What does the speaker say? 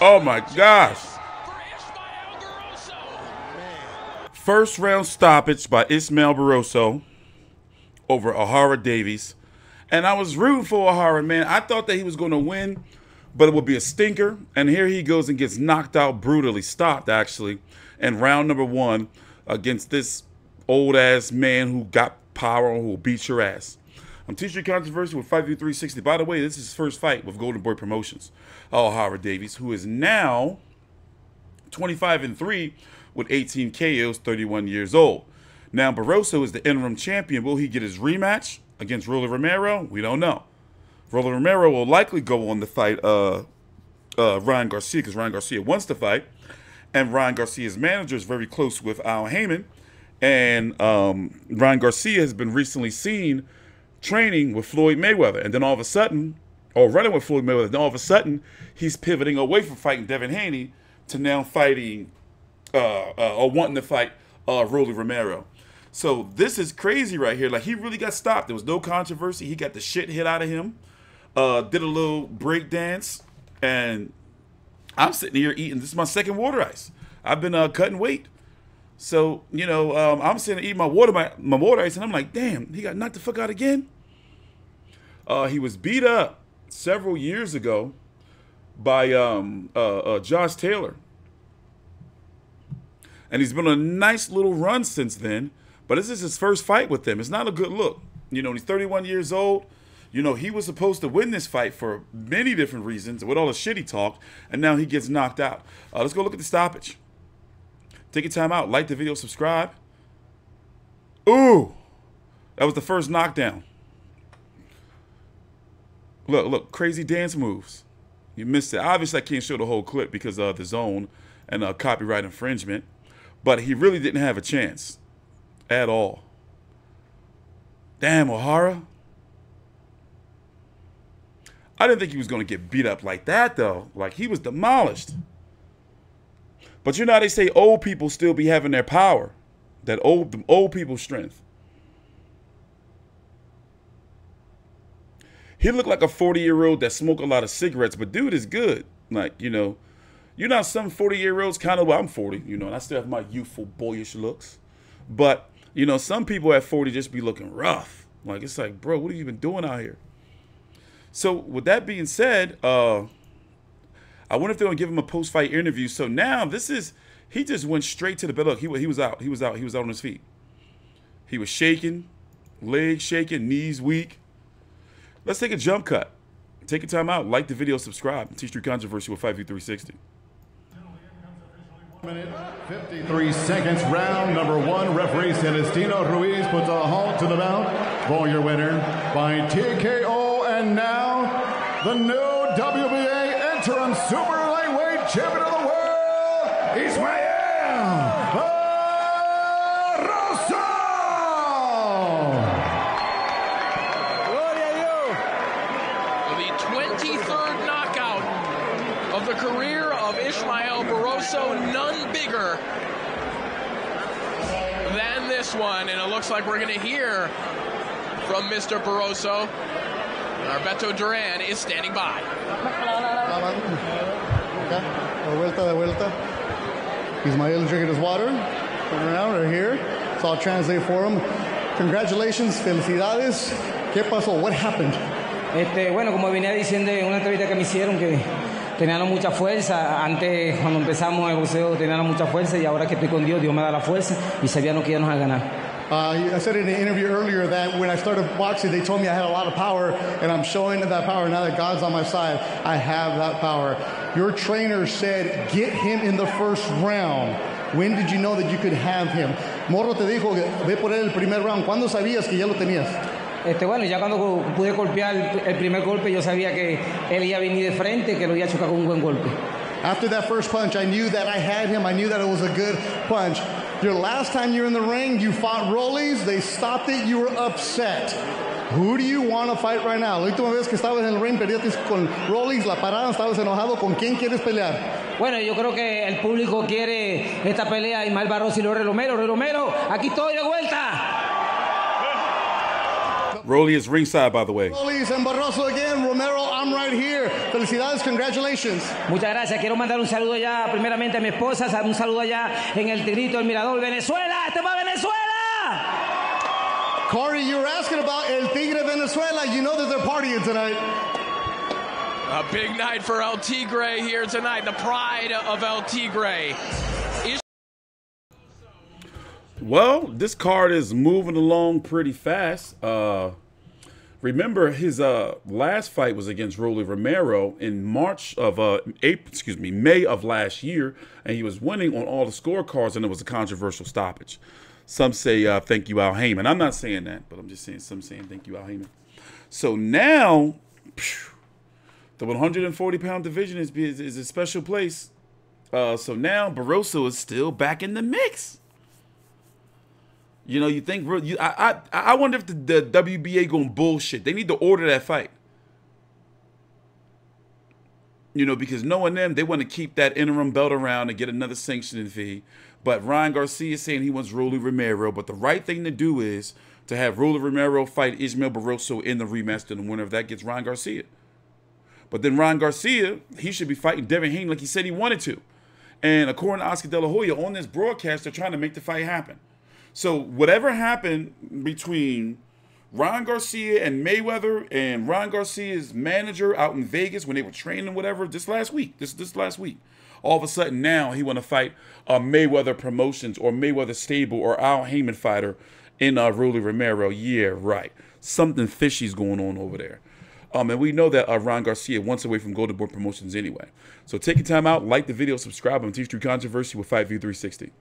Oh my gosh. First round stoppage by Ismael Barroso over Ohara Davies. And I was rooting for Ohara, man. I thought that he was going to win, but it would be a stinker. And here he goes and gets knocked out brutally, stopped actually, in round number one against this old ass man who got power and who will beat your ass. I'm T Street controversy with Fight 360. By the way, this is his first fight with Golden Boy Promotions. Oh, Howard Davies, who is now 25 and 3 with 18 KOs, 31 years old. Now, Barroso is the interim champion. Will he get his rematch against Rolly Romero? We don't know. Rolly Romero will likely go on to fight uh, uh, Ryan Garcia because Ryan Garcia wants to fight. And Ryan Garcia's manager is very close with Al Haymon. And um, Ryan Garcia has been recently seen training with Floyd Mayweather. And then all of a sudden, or running with Floyd Mayweather, then all of a sudden, he's pivoting away from fighting Devin Haney to now fighting uh, uh, or wanting to fight uh, Rolly Romero. So this is crazy right here. Like he really got stopped. There was no controversy. He got the shit hit out of him. Uh, did a little break dance, and I'm sitting here eating. This is my second water ice. I've been uh, cutting weight. So you know, um, I'm sitting eating my water, my, my water ice, and I'm like, damn, he got knocked the fuck out again. Uh, he was beat up several years ago by um, uh, uh, Josh Taylor and he's been on a nice little run since then. But this is his first fight with them. It's not a good look. You know, he's 31 years old. You know, he was supposed to win this fight for many different reasons with all the shit he talked, and now he gets knocked out. Uh, let's go look at the stoppage. Take your time out. Like the video, subscribe. Ooh, that was the first knockdown. Look, look, crazy dance moves. You missed it. Obviously, I can't show the whole clip because of the zone and uh, copyright infringement. But he really didn't have a chance at all. Damn, Ohara. I didn't think he was going to get beat up like that, though. Like, he was demolished. But you know they say old people still be having their power. That old, old people's strength. He looked like a 40-year-old that smoked a lot of cigarettes, but dude is good. Like, you know, you know, some 40 year olds kind of, well, I'm 40, you know, and I still have my youthful, boyish looks. But, you know, some people at 40 just be looking rough. Like, it's like, bro, what have you been doing out here? So, with that being said, uh, I wonder if they're gonna give him a post fight interview. So now this is, he just went straight to the bed. Look, he, he was out, he was out, he was out on his feet. He was shaking, legs shaking, knees weak. Let's take a jump cut. Take your time out, like the video, subscribe. T Street Controversy with Fight View 360. Minute 53 seconds, round number one. Referee Celestino Ruiz puts a halt to the bout for your winner by TKO. And now, the new WBA interim super lightweight champion of the world, Ismael career of Ishmael Barroso, none bigger than this one. And it looks like we're going to hear from Mr. Barroso. Our Beto Duran is standing by. Acá, de vuelta, de vuelta. Ismael drinking his water. Turn around, right here. So I'll translate for him. Congratulations, felicidades. ¿Qué pasó? What happened? Este, bueno, como venía diciendo en una entrevista que me hicieron, que tenían mucha fuerza. Antes, cuando empezamos el boxeo, tenían mucha fuerza y ahora que estoy con Dios, Dios me da la fuerza y sabían que íbamos a ganar. Uh, I said in an interview earlier that when I started boxing, they told me I had a lot of power, and I'm showing that power. Now that God's on my side, I have that power. Your trainer said, get him in the first round. When did you know that you could have him? Morro te dijo, ve por él el primer round. ¿Cuándo sabías que ya lo tenías? Este, bueno, ya cuando pude golpear el primer golpe, yo sabía que él iba a venir de frente, que lo iba a chocar con un buen golpe. After that first punch, I knew that I had him. I knew that it was a good punch. Your last time you were in the ring, you fought Rollies. They stopped it. You were upset. Who do you want to fight right now? La última vez que estabas en el ring, perdiste con Rollies, la parada, estabas enojado. ¿Con quién quieres pelear? Bueno, yo creo que el público quiere esta pelea Ismael Barros y Lore Romero. Lore Romero, aquí estoy de vuelta. Rolly is ringside, by the way. Rollies and Barroso again. Romero, I'm right here. Felicidades, congratulations. Muchas gracias. Quiero mandar un saludo ya, primeramente a mi esposa, un saludo allá en el Tirito, el Mirador, Venezuela. ¡Este va Venezuela! Corey, you were asking about El Tigre Venezuela. You know that they're partying tonight. A big night for El Tigre here tonight, the pride of El Tigre. Well, this card is moving along pretty fast. Uh, remember, his uh, last fight was against Rolly Romero in March of uh, April, excuse me, May of last year, and he was winning on all the scorecards, and it was a controversial stoppage. Some say uh, thank you, Al Haymon. I'm not saying that, but I'm just saying some saying thank you, Al Haymon. So now, phew, the 140 pound division is, is, is a special place. Uh, so now Barroso is still back in the mix. You know, you think you, I, I I wonder if the, the WBA going bullshit. They need to order that fight. You know, because knowing them, they want to keep that interim belt around and get another sanctioning fee. But Ryan Garcia is saying he wants Rolly Romero. But the right thing to do is to have Rolly Romero fight Ismael Barroso in the rematch, and the winner of that gets Ryan Garcia. But then Ryan Garcia, he should be fighting Devin Haney like he said he wanted to. And according to Oscar De La Hoya, on this broadcast, they're trying to make the fight happen. So whatever happened between Ryan Garcia and Mayweather and Ryan Garcia's manager out in Vegas when they were training, whatever, this last week, this this last week, all of a sudden now he want to fight a Mayweather Promotions or Mayweather Stable or Al Haymon fighter in uh, Rolly Romero. Yeah, right. Something fishy's going on over there. Um, and we know that uh, Ryan Garcia once away from Golden Boy Promotions anyway. So take your time out, like the video, subscribe on T Street Controversy with Fight View 360.